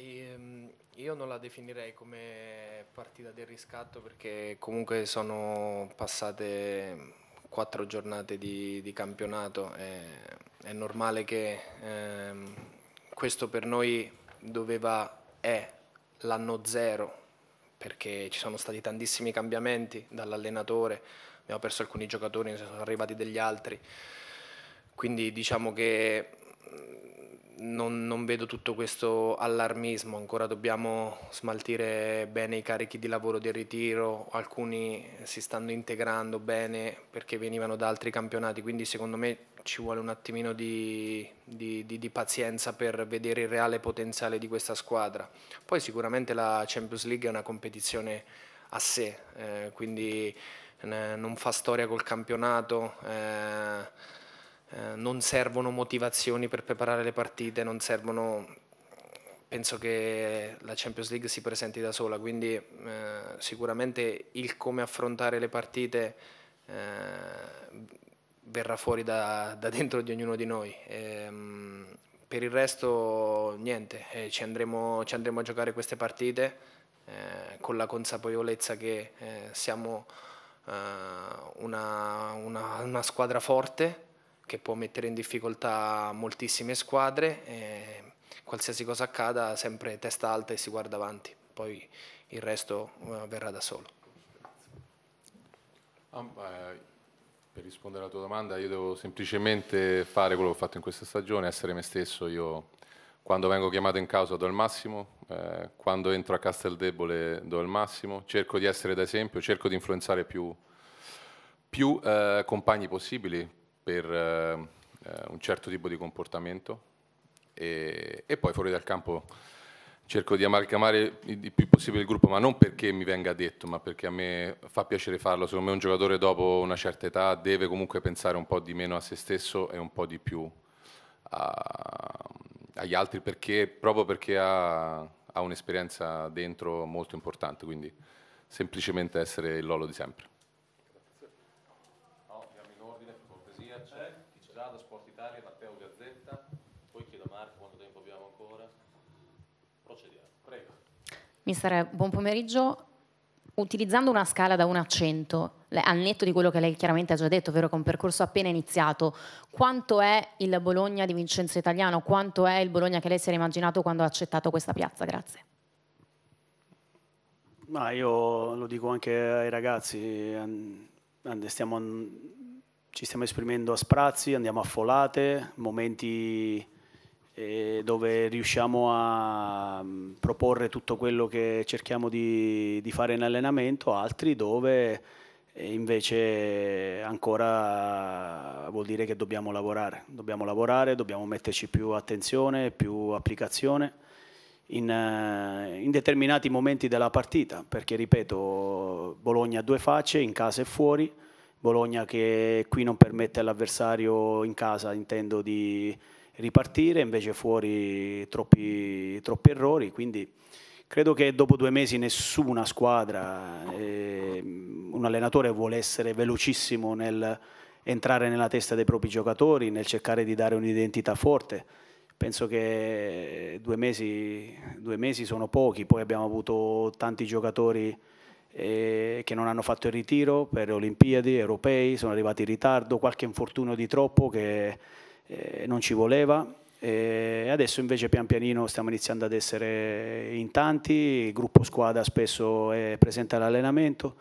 Ehm, io non la definirei come partita del riscatto perché comunque sono passate quattro giornate di, di campionato. È, normale che ehm, questo per noi doveva, è l'anno zero perché ci sono stati tantissimi cambiamenti dall'allenatore, abbiamo perso alcuni giocatori, ne sono arrivati degli altri. Quindi diciamo che non, non, vedo tutto questo allarmismo, ancora dobbiamo smaltire bene i carichi di lavoro del ritiro, alcuni si stanno integrando bene perché venivano da altri campionati, quindi secondo me ci vuole un attimino di, di, di, di pazienza per vedere il reale potenziale di questa squadra. Poi sicuramente la Champions League è una competizione a sé, eh, quindi eh, non fa storia col campionato. Eh, eh, non servono motivazioni per preparare le partite, non servono, penso che la Champions League si presenti da sola, quindi eh, sicuramente il come affrontare le partite eh, verrà fuori da, da, dentro di ognuno di noi. E, ehm, per il resto niente, eh, ci andremo, ci, andremo, a giocare queste partite eh, con la consapevolezza che siamo una, una, una squadra forte che può mettere in difficoltà moltissime squadre. E qualsiasi cosa accada, sempre testa alta e si guarda avanti, poi il resto uh, verrà da solo. Ah, per rispondere alla tua domanda, io devo semplicemente fare quello che ho fatto in questa stagione, essere me stesso. Io quando vengo chiamato in causa do il massimo, eh, quando entro a Casteldebole do il massimo, cerco di essere d'esempio, cerco di influenzare più, più eh, compagni possibili, per eh, un certo tipo di comportamento e, e, poi fuori dal campo cerco di amalgamare il più possibile il gruppo, ma non perché mi venga detto, ma perché a me fa piacere farlo. Secondo me un giocatore dopo una certa età deve comunque pensare un po' di meno a se stesso e un po' di più a, agli altri, perché, proprio perché ha, ha un'esperienza dentro molto importante, quindi semplicemente essere il Lolo di sempre. Mister, buon pomeriggio. Utilizzando una scala da 1 a 100, al netto di quello che lei chiaramente ha già detto, ovvero che è un percorso appena iniziato, quanto è il Bologna di Vincenzo Italiano? Quanto è il Bologna che lei si era immaginato quando ha accettato questa piazza? Grazie. Ma io lo dico anche ai ragazzi, stiamo, ci stiamo esprimendo a sprazzi, andiamo a folate, momenti dove riusciamo a mm, proporre tutto quello che cerchiamo di, di fare in allenamento, altri dove invece ancora vuol dire che dobbiamo lavorare, dobbiamo lavorare, dobbiamo metterci più attenzione, più applicazione in, eh, in determinati momenti della partita, perché ripeto, Bologna ha due facce, in casa e fuori, Bologna che qui non permette all'avversario in casa, intendo, di ripartire, invece fuori troppi, troppi errori, quindi credo che dopo due mesi nessuna squadra, eh, un allenatore vuole essere velocissimo nel entrare nella testa dei propri giocatori, nel cercare di dare un'identità forte. Penso che due mesi, due mesi, sono pochi, poi abbiamo avuto tanti giocatori eh, che non hanno fatto il ritiro per Olimpiadi, europei, sono arrivati in ritardo, qualche infortunio di troppo che eh, non ci voleva. E adesso invece pian pianino stiamo iniziando ad essere in tanti, il gruppo squadra spesso è presente all'allenamento,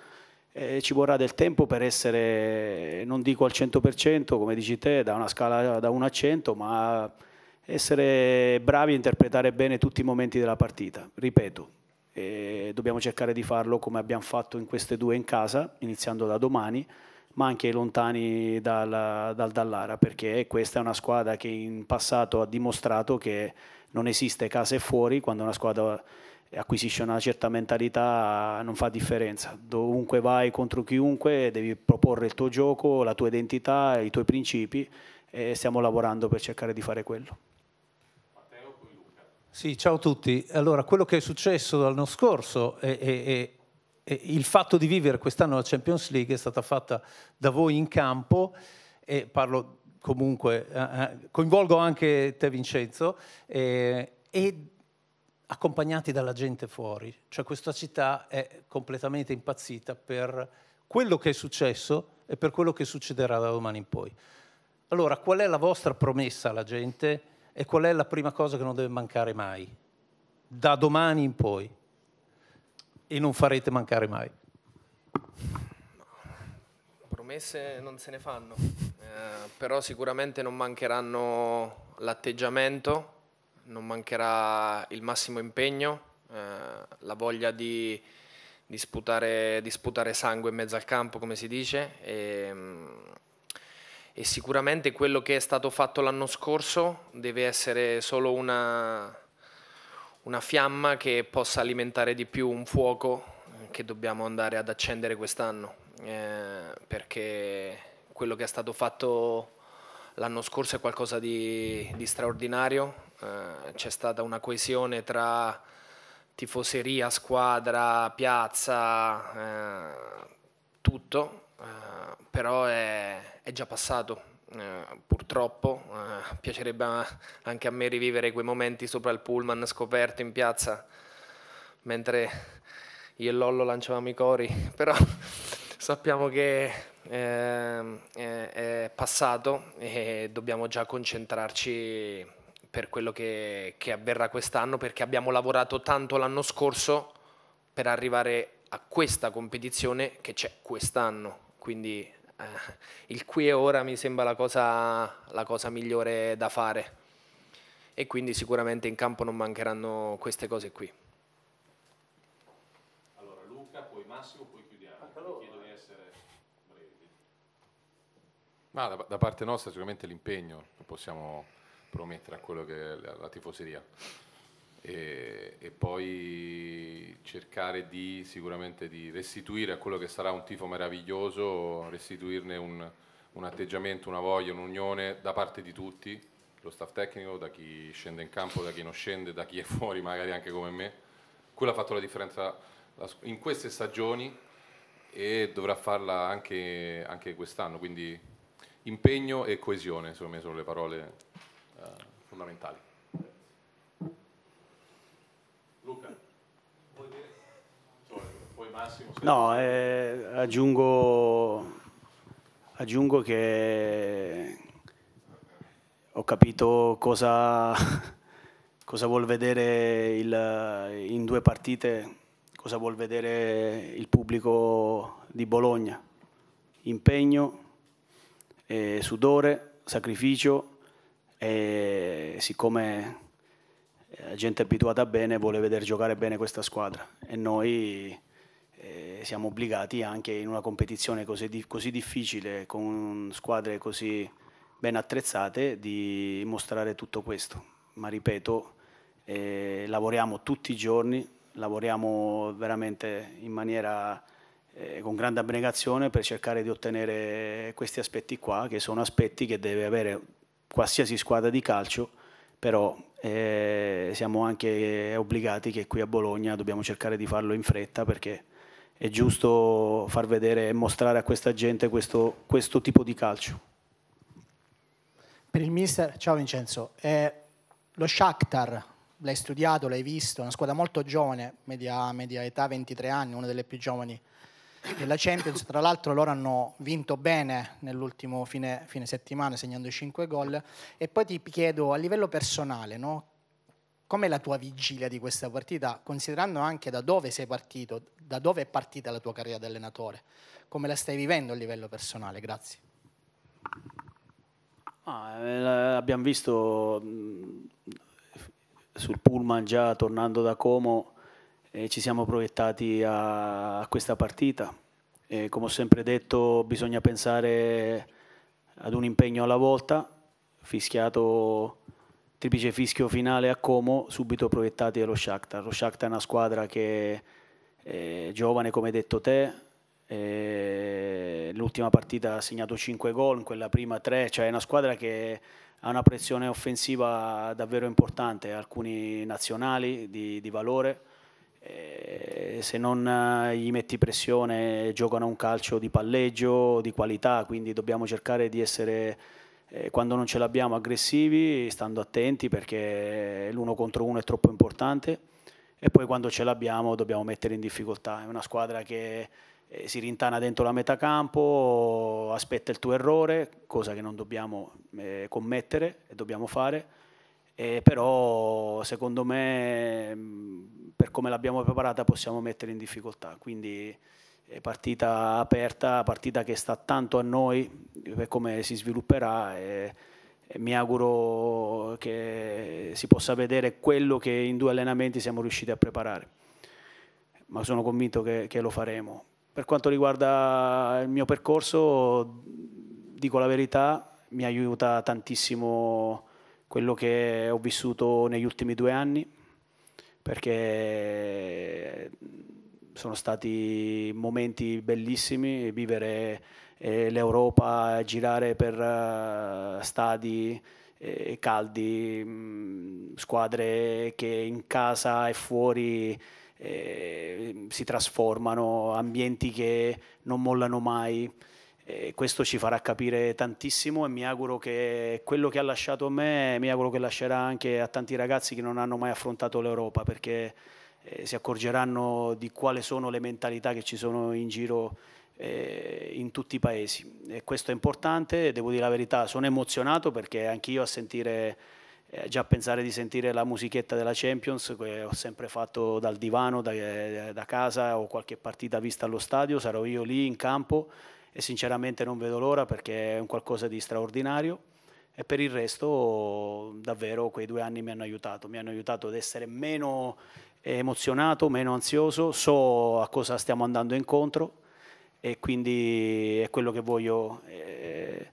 ci vorrà del tempo per essere, non dico al 100% come dici te, da una scala da 1 a 100, ma essere bravi a interpretare bene tutti i momenti della partita. Ripeto, eh, dobbiamo cercare di farlo come abbiamo fatto in queste due in casa, iniziando da domani, ma anche lontani dal, dal Dallara, perché questa è una squadra che in passato ha dimostrato che non esiste casa e fuori, quando una squadra acquisisce una certa mentalità non fa differenza. Dovunque vai contro chiunque devi proporre il tuo gioco, la tua identità, i tuoi principi e stiamo lavorando per cercare di fare quello. Sì, ciao a tutti. Allora, quello che è successo l'anno scorso è, è, il fatto di vivere quest'anno la Champions League è stata fatta da voi in campo e parlo comunque, eh, eh, coinvolgo anche te Vincenzo, eh, e accompagnati dalla gente fuori. Cioè questa città è completamente impazzita per quello che è successo e per quello che succederà da domani in poi. Allora, qual è la vostra promessa alla gente e qual è la prima cosa che non deve mancare mai? Da domani in poi. E non farete mancare mai. Promesse non se ne fanno, eh, però sicuramente non mancheranno l'atteggiamento, non mancherà il massimo impegno, eh, la voglia di, di, sputare, di, sputare, sangue in mezzo al campo, come si dice, e, e sicuramente quello che è stato fatto l'anno scorso deve essere solo una, una fiamma che possa alimentare di più un fuoco che dobbiamo andare ad accendere quest'anno, eh, perché quello che è stato fatto l'anno scorso è qualcosa di, di straordinario, eh, c'è stata una coesione tra tifoseria, squadra, piazza, eh, tutto, eh, però è, è, già passato. Eh, purtroppo eh, piacerebbe anche a me rivivere quei momenti sopra il pullman scoperto in piazza mentre io e Lollo lanciavamo i cori, però sappiamo che eh, è, passato e dobbiamo già concentrarci per quello che, che avverrà quest'anno perché abbiamo lavorato tanto l'anno scorso per arrivare a questa competizione che c'è quest'anno. Quindi il qui e ora mi sembra la cosa, la cosa migliore da fare e quindi sicuramente in campo non mancheranno queste cose qui. Allora Luca, poi Massimo, poi chiudiamo. Chiedo di essere brevi. Ma da, da parte nostra sicuramente l'impegno, possiamo promettere a quello che è la, la tifoseria. E, e, poi cercare di sicuramente di restituire a quello che sarà un tifo meraviglioso, restituirne un, un atteggiamento, una voglia, un'unione da parte di tutti, lo staff tecnico, da chi scende in campo, da chi non scende, da chi è fuori magari anche come me. Quello ha fatto la differenza in queste stagioni e dovrà farla anche, anche quest'anno, quindi impegno e coesione secondo me sono le parole eh, fondamentali. Luca, vuoi dire? Massimo. No, eh, aggiungo, aggiungo che ho capito cosa, cosa vuol vedere il, in due partite, cosa vuol vedere il pubblico di Bologna. Impegno, eh, sudore, sacrificio e siccome la gente è abituata bene vuole vedere giocare bene questa squadra e noi eh, siamo obbligati anche in una competizione così, così, difficile con squadre così ben attrezzate di mostrare tutto questo. Ma ripeto eh, lavoriamo tutti i giorni lavoriamo veramente in maniera eh, con grande abnegazione per cercare di ottenere questi aspetti qua che sono aspetti che deve avere qualsiasi squadra di calcio, però eh, siamo anche obbligati che qui a Bologna dobbiamo cercare di farlo in fretta perché è giusto far vedere e mostrare a questa gente questo, questo tipo di calcio. Per il mister, ciao Vincenzo, eh, lo Shakhtar l'hai studiato, l'hai visto, è una squadra molto giovane, media, media età 23 anni, una delle più giovani della Champions. Tra l'altro loro hanno vinto bene nell'ultimo fine, fine settimana segnando 5 gol. E poi ti chiedo a livello personale, no? com'è la tua vigilia di questa partita, considerando anche da dove sei partito, da dove è partita la tua carriera da allenatore? Come la stai vivendo a livello personale? Grazie. Ah, eh, abbiamo visto sul pullman già tornando da Como e ci siamo proiettati a, a questa partita. E come ho sempre detto bisogna pensare ad un impegno alla volta, fischiato triplice fischio finale a Como, subito proiettati allo Shakhtar. Lo Shakhtar è una squadra che è giovane come hai detto te, l'ultima partita ha segnato 5 gol, in quella prima 3, cioè è una squadra che ha una pressione offensiva davvero importante, alcuni nazionali di, di valore. Eh, se non eh, gli metti pressione giocano un calcio di palleggio, di qualità, quindi dobbiamo cercare di essere eh, quando non ce l'abbiamo aggressivi, stando attenti perché l'uno contro uno è troppo importante e poi quando ce l'abbiamo dobbiamo mettere in difficoltà. È una squadra che eh, si rintana dentro la metà campo, aspetta il tuo errore, cosa che non dobbiamo eh, commettere e dobbiamo fare. Eh, però secondo me per come l'abbiamo preparata possiamo mettere in difficoltà. Quindi è partita aperta, partita che sta tanto a noi per come si svilupperà e, e, mi auguro che si possa vedere quello che in due allenamenti siamo riusciti a preparare. Ma sono convinto che, che lo faremo. Per quanto riguarda il mio percorso, dico la verità, mi aiuta tantissimo quello che ho vissuto negli ultimi due anni, perché sono stati momenti bellissimi, vivere eh, l'Europa, girare per uh, stadi eh, caldi, mh, mm, squadre che in casa e fuori eh, si trasformano, ambienti che non mollano mai. E questo ci farà capire tantissimo e mi auguro che quello che ha lasciato a me, mi auguro che lascerà anche a tanti ragazzi che non hanno mai affrontato l'Europa, perché eh, si accorgeranno di quali sono le mentalità che ci sono in giro eh, in tutti i paesi. E questo è importante, devo dire la verità, sono emozionato perché anch'io a sentire, eh, già pensare di sentire la musichetta della Champions, che ho sempre fatto dal divano, da, eh, da casa o qualche partita vista allo stadio, sarò io lì in campo e sinceramente non vedo l'ora perché è un qualcosa di straordinario e per il resto davvero quei due anni mi hanno aiutato, mi hanno aiutato ad essere meno emozionato, meno ansioso, so a cosa stiamo andando incontro e quindi è quello che voglio eh,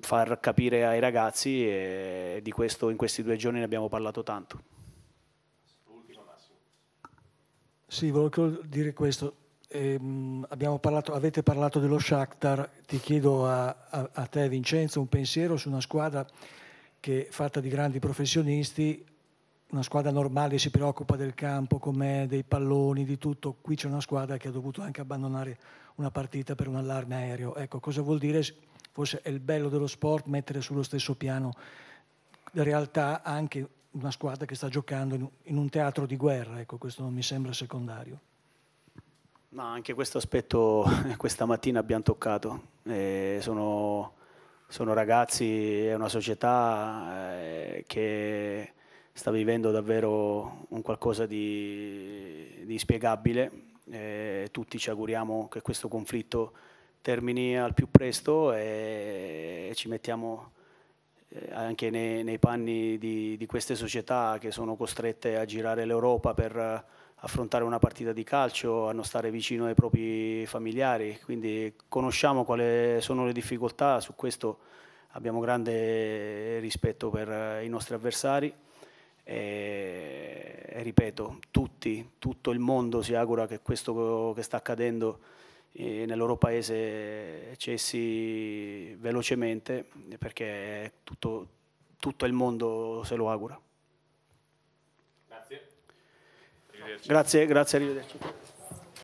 far capire ai ragazzi e di questo in questi due giorni ne abbiamo parlato tanto. Sì, volevo dire questo. Eh, parlato, avete parlato dello Shakhtar, ti chiedo a, a, a te Vincenzo un pensiero su una squadra che fatta di grandi professionisti, una squadra normale si preoccupa del campo, com'è, dei palloni, di tutto. Qui c'è una squadra che ha dovuto anche abbandonare una partita per un allarme aereo. Ecco, cosa vuol dire? Forse è il bello dello sport mettere sullo stesso piano la realtà anche una squadra che sta giocando in un teatro di guerra. Ecco, questo non mi sembra secondario. No, anche questo aspetto questa mattina abbiamo toccato. Eh, sono, sono, ragazzi, è una società eh, che sta vivendo davvero un qualcosa di, di inspiegabile. Eh, tutti ci auguriamo che questo conflitto termini al più presto e, e ci mettiamo eh, anche nei, nei panni di, di, queste società che sono costrette a girare l'Europa per affrontare una partita di calcio, a non stare vicino ai propri familiari, quindi conosciamo quali sono le difficoltà, su questo abbiamo grande rispetto per i nostri avversari e, ripeto, tutti, tutto il mondo si augura che questo che sta accadendo eh, nel loro paese cessi velocemente perché tutto, tutto il mondo se lo augura. Grazie. Grazie, grazie, arrivederci.